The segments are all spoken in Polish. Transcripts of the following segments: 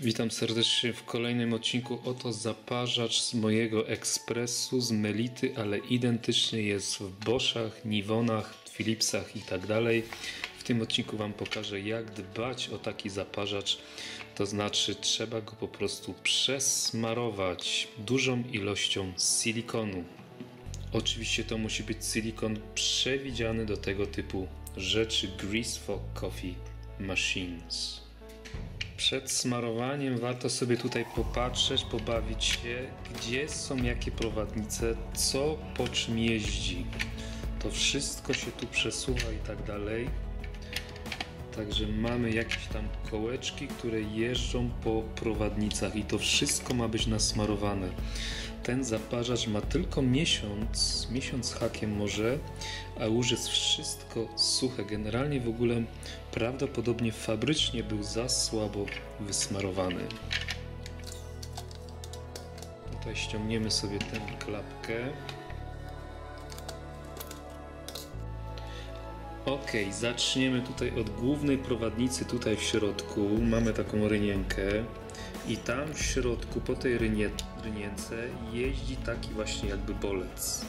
Witam serdecznie w kolejnym odcinku. Oto zaparzacz z mojego ekspresu z Melity, ale identyczny jest w Boschach, Nivonach, Philipsach i tak. W tym odcinku Wam pokażę jak dbać o taki zaparzacz. To znaczy trzeba go po prostu przesmarować dużą ilością silikonu. Oczywiście to musi być silikon przewidziany do tego typu rzeczy Grease for Coffee Machines. Przed smarowaniem warto sobie tutaj popatrzeć, pobawić się, gdzie są jakie prowadnice, co po czym jeździ. To wszystko się tu przesuwa i tak dalej. Także mamy jakieś tam kołeczki, które jeżdżą po prowadnicach i to wszystko ma być nasmarowane. Ten zaparzacz ma tylko miesiąc, miesiąc hakiem może, a już jest wszystko suche. Generalnie w ogóle prawdopodobnie fabrycznie był za słabo wysmarowany. Tutaj ściągniemy sobie tę klapkę. Ok, zaczniemy tutaj od głównej prowadnicy tutaj w środku. Mamy taką rynienkę i tam w środku po tej rynie, rynience jeździ taki właśnie jakby bolec.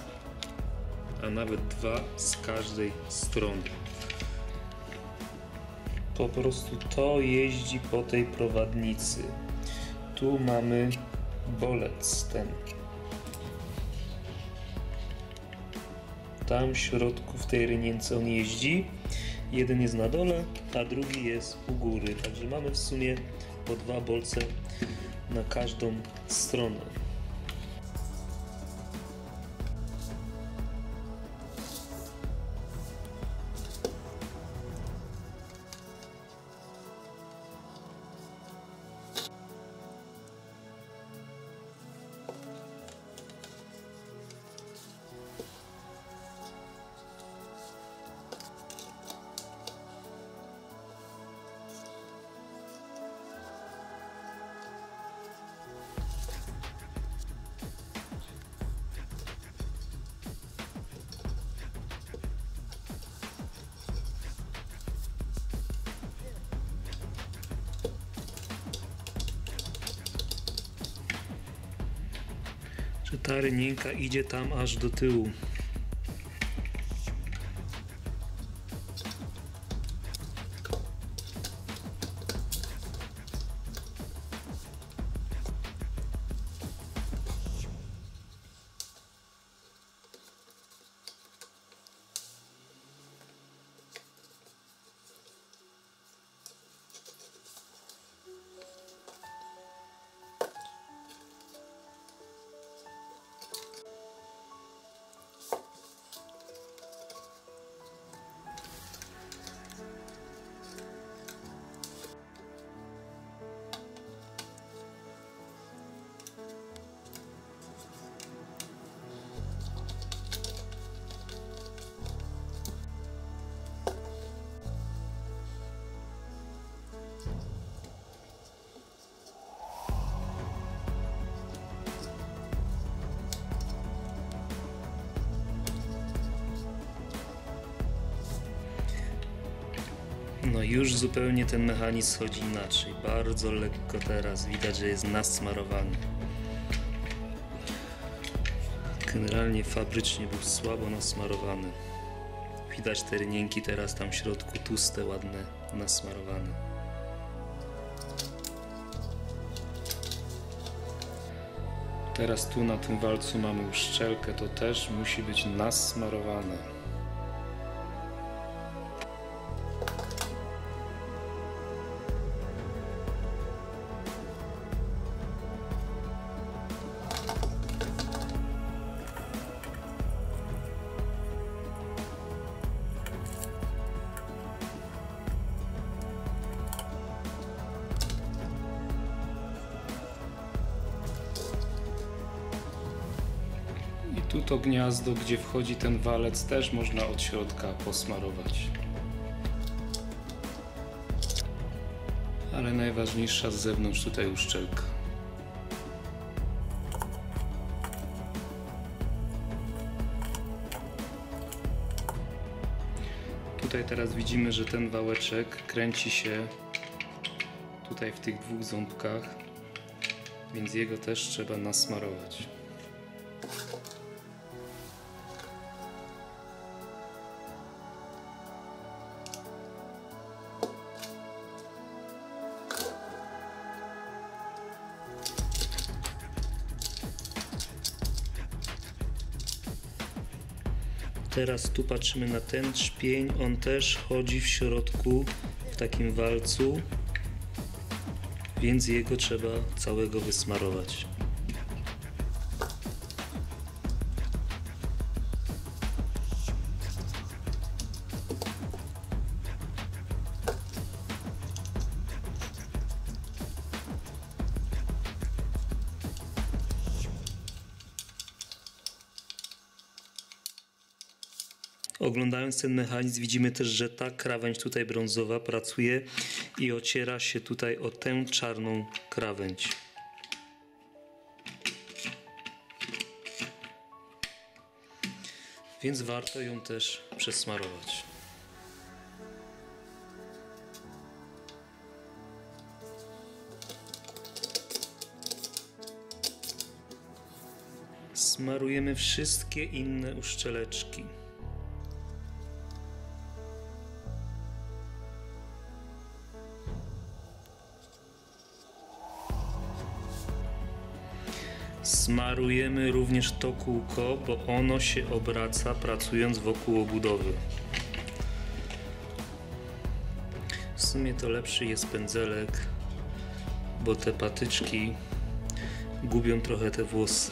A nawet dwa z każdej strony. Po prostu to jeździ po tej prowadnicy. Tu mamy bolec ten. Tam w środku w tej rynience on jeździ. Jeden jest na dole, a drugi jest u góry. Także mamy w sumie po dwa bolce na każdą stronę. Że ta rynienka idzie tam aż do tyłu. Już zupełnie ten mechanizm chodzi inaczej. Bardzo lekko teraz widać, że jest nasmarowany. Generalnie fabrycznie był słabo nasmarowany. Widać te rynienki teraz tam w środku tłuste, ładne, nasmarowane. Teraz tu na tym walcu mamy uszczelkę, to też musi być nasmarowane. To gniazdo, gdzie wchodzi ten walec, też można od środka posmarować. Ale najważniejsza z zewnątrz tutaj uszczelka. Tutaj teraz widzimy, że ten wałeczek kręci się tutaj w tych dwóch ząbkach, więc jego też trzeba nasmarować. Teraz tu patrzymy na ten trzpień, on też chodzi w środku w takim walcu, więc jego trzeba całego wysmarować. Oglądając ten mechanizm widzimy też, że ta krawędź tutaj brązowa pracuje i ociera się tutaj o tę czarną krawędź. Więc warto ją też przesmarować. Smarujemy wszystkie inne uszczeleczki. Smarujemy również to kółko, bo ono się obraca pracując wokół obudowy. W sumie to lepszy jest pędzelek, bo te patyczki gubią trochę te włosy.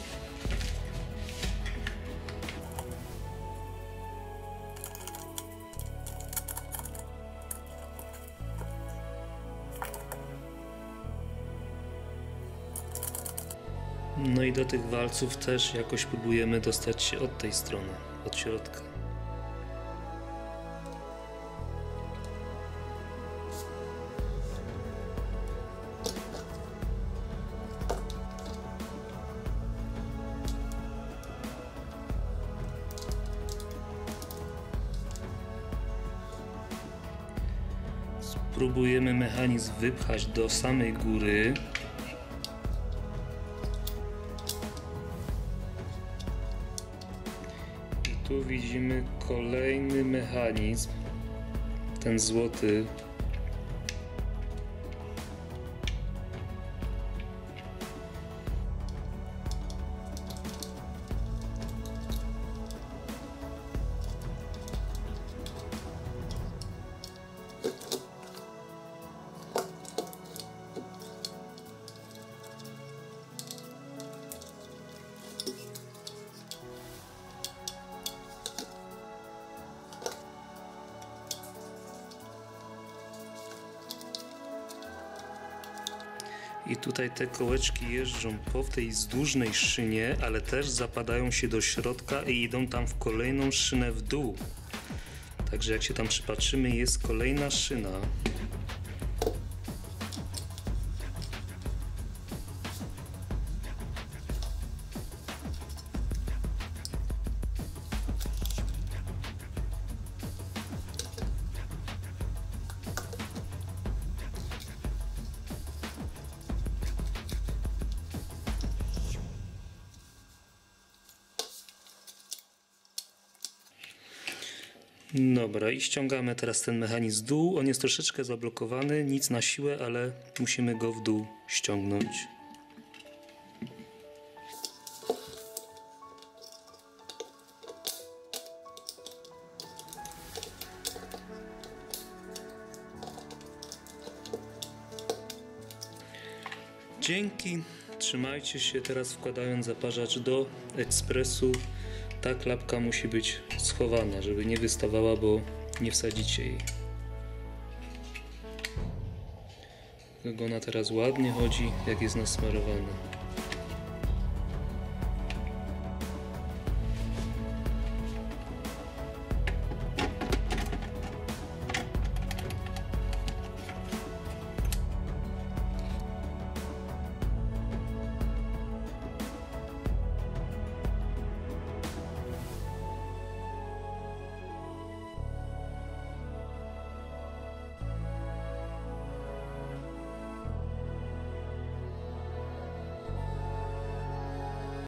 No i do tych walców też jakoś próbujemy dostać się od tej strony, od środka. Spróbujemy mechanizm wypchać do samej góry. Tu widzimy kolejny mechanizm, ten złoty. I tutaj te kołeczki jeżdżą po tej wzdłużnej szynie, ale też zapadają się do środka i idą tam w kolejną szynę w dół. Także jak się tam przypatrzymy, jest kolejna szyna. Dobra, i ściągamy teraz ten mechanizm dół. On jest troszeczkę zablokowany, nic na siłę, ale musimy go w dół ściągnąć. Dzięki. Trzymajcie się teraz wkładając zaparzacz do ekspresu. Ta klapka musi być schowana, żeby nie wystawała, bo nie wsadzicie jej. Jak ona teraz ładnie chodzi, jak jest nasmarowana.